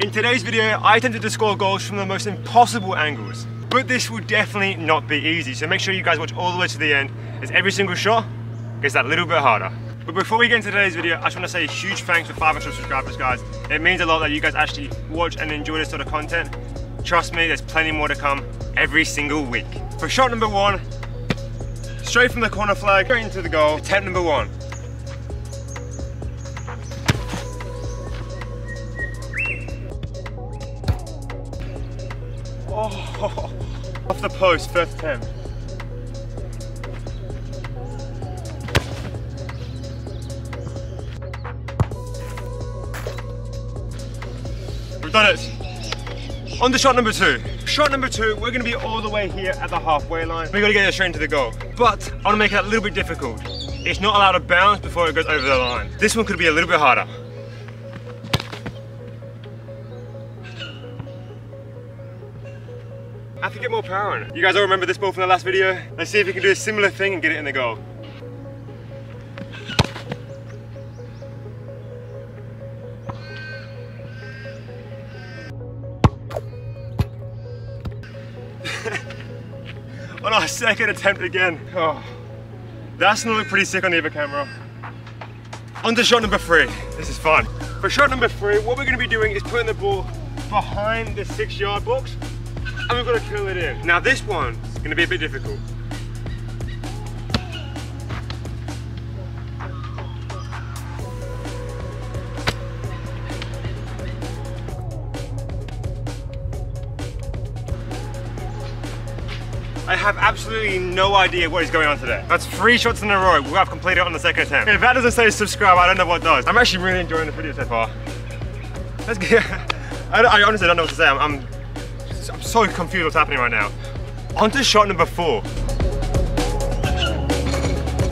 In today's video, I attempted to score goals from the most impossible angles. But this will definitely not be easy, so make sure you guys watch all the way to the end, as every single shot gets that little bit harder. But before we get into today's video, I just want to say a huge thanks for 500 subscribers, guys. It means a lot that you guys actually watch and enjoy this sort of content. Trust me, there's plenty more to come every single week. For shot number one, straight from the corner flag, straight into the goal, attempt number one. Off the post, first attempt. We've done it. On to shot number two. Shot number two, we're gonna be all the way here at the halfway line. We gotta get it straight into the goal. But I wanna make it a little bit difficult. It's not allowed to bounce before it goes over the line. This one could be a little bit harder. To get more power on it. You guys all remember this ball from the last video? Let's see if we can do a similar thing and get it in the goal. on our second attempt again. Oh, that's gonna look pretty sick on the other camera. On to shot number three. This is fun. For shot number three, what we're gonna be doing is putting the ball behind the six yard box and we've got to curl it in. Now this one's gonna be a bit difficult. I have absolutely no idea what is going on today. That's three shots in a row. We'll have completed on the second attempt. If that doesn't say subscribe, I don't know what does. I'm actually really enjoying the video so far. Let's get, I, I honestly don't know what to say. I'm, I'm, I'm so confused what's happening right now. On to shot number four.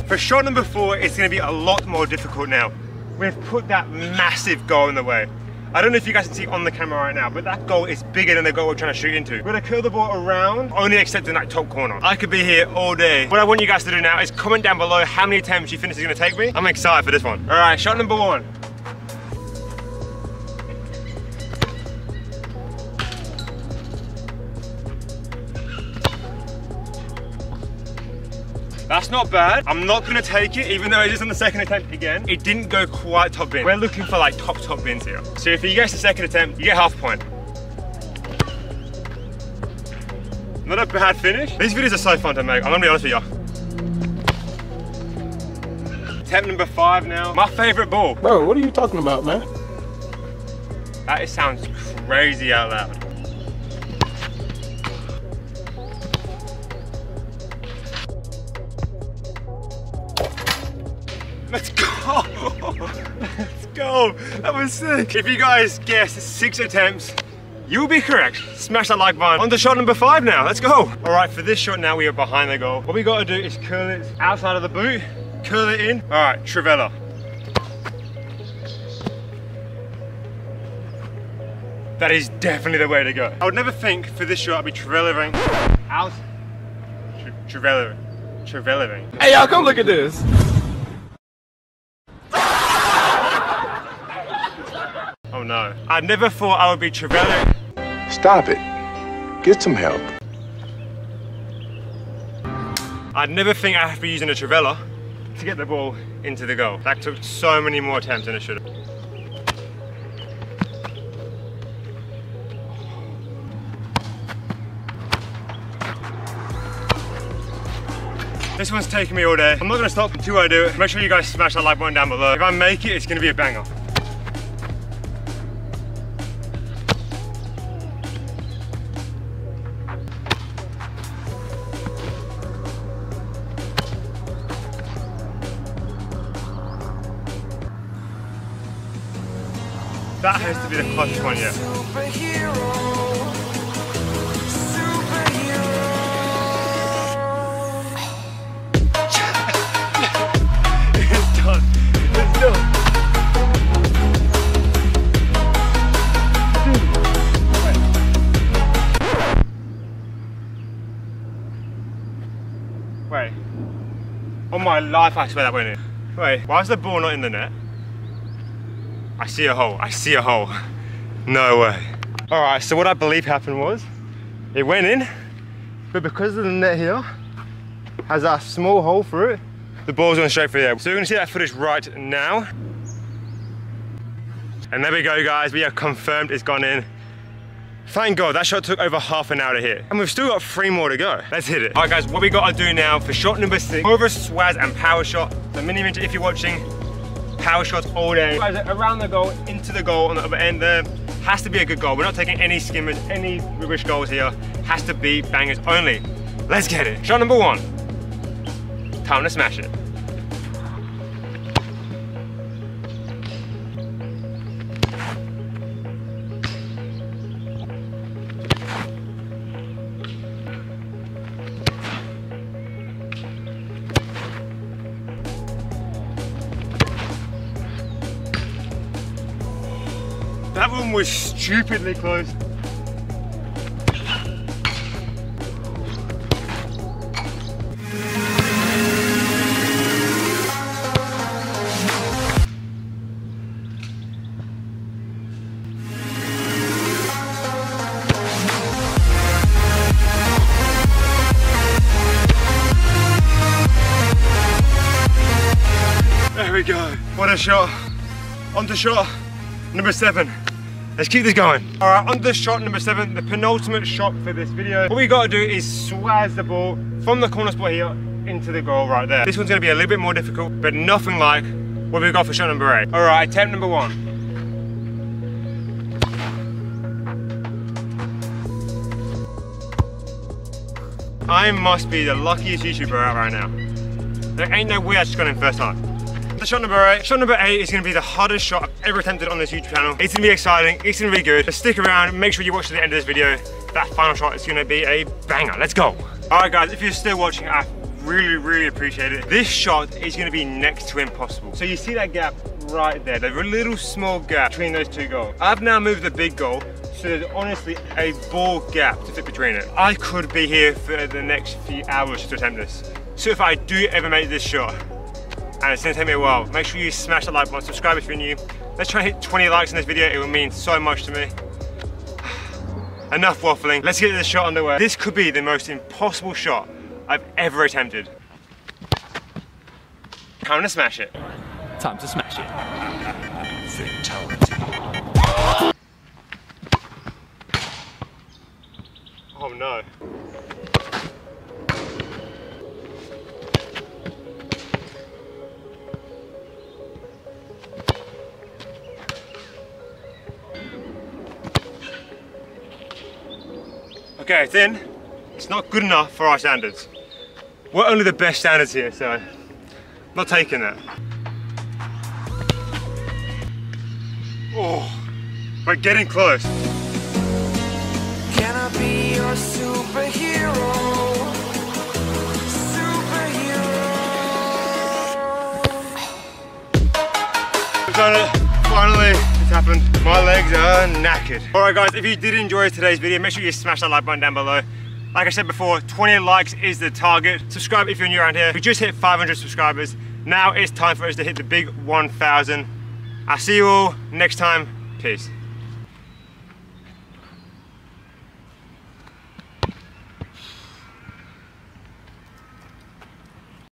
For shot number four, it's gonna be a lot more difficult now. We've put that massive goal in the way. I don't know if you guys can see on the camera right now, but that goal is bigger than the goal we're trying to shoot into. We're gonna curl the ball around, only accepting that top corner. I could be here all day. What I want you guys to do now is comment down below how many attempts you this is gonna take me. I'm excited for this one. All right, shot number one. That's not bad. I'm not gonna take it, even though it is on the second attempt again. It didn't go quite top bin. We're looking for like top, top bins here. So if you get the second attempt, you get half a point. Not a bad finish. These videos are so fun to make, I'm gonna be honest with you. Attempt number five now. My favorite ball. Bro, what are you talking about, man? That sounds crazy out loud. Let's go! Let's go! That was sick! If you guys guessed six attempts, you'll be correct. Smash that like button. On to shot number five now, let's go! Alright, for this shot now we are behind the goal. What we gotta do is curl it outside of the boot, curl it in. Alright, Trivela. That is definitely the way to go. I would never think for this shot I'd be Trevelering out. Trevelering. Trevelering. Hey, y'all, come look at this. No. I never thought I would be Trevelering. Stop it. Get some help. I'd never think I'd have to be using a Trivela to get the ball into the goal. That took so many more attempts than it should have. This one's taking me all day. I'm not gonna stop until I do it. Make sure you guys smash that like button down below. If I make it, it's gonna be a banger. That has to be the clutch one yeah. Wait. On my life, I swear that went in. Wait, why is the ball not in the net? I see a hole. I see a hole. No way. All right, so what I believe happened was, it went in, but because of the net here, has a small hole through it, the ball's going straight through there. So we're gonna see that footage right now. And there we go, guys. We have confirmed it's gone in. Thank God, that shot took over half an hour to hit. And we've still got three more to go. Let's hit it. All right, guys, what we gotta do now for shot number six, over swaz and power shot. The Miniminter, if you're watching, power shots all day. Guys, around the goal, into the goal on the other end there. Has to be a good goal. We're not taking any skimmers, any rubbish goals here. Has to be bangers only. Let's get it. Shot number one. Time to smash it. One was stupidly close. There we go. What a shot. On to shot number seven. Let's keep this going. All right, on to shot number seven, the penultimate shot for this video. What we gotta do is swaz the ball from the corner spot here into the goal right there. This one's gonna be a little bit more difficult, but nothing like what we've got for shot number eight. All right, attempt number one. I must be the luckiest YouTuber out right now. There ain't no way I just got in first time. The shot number eight. Shot number eight is gonna be the hardest shot I've ever attempted on this YouTube channel. It's gonna be exciting, it's gonna be good. But stick around, make sure you watch to the end of this video. That final shot is gonna be a banger. Let's go. All right guys, if you're still watching, I really, really appreciate it. This shot is gonna be next to impossible. So you see that gap right there, there's a little small gap between those two goals. I've now moved the big goal, so there's honestly a ball gap to fit between it. I could be here for the next few hours to attempt this. So if I do ever make this shot, and it's gonna take me a while. Make sure you smash that like button, subscribe if you're new. Let's try and hit 20 likes in this video, it will mean so much to me. Enough waffling, let's get this shot underway. This could be the most impossible shot I've ever attempted. Time to smash it. Time to smash it. Oh no. Okay, it's in. It's not good enough for our standards. We're only the best standards here, so not taking that. Oh, we're getting close. Can I be your? Superhero. Happened. My legs are knackered. All right, guys, if you did enjoy today's video, make sure you smash that like button down below. Like I said before, 20 likes is the target. Subscribe if you're new around here. We just hit 500 subscribers. Now it's time for us to hit the big 1,000. I'll see you all next time. Peace.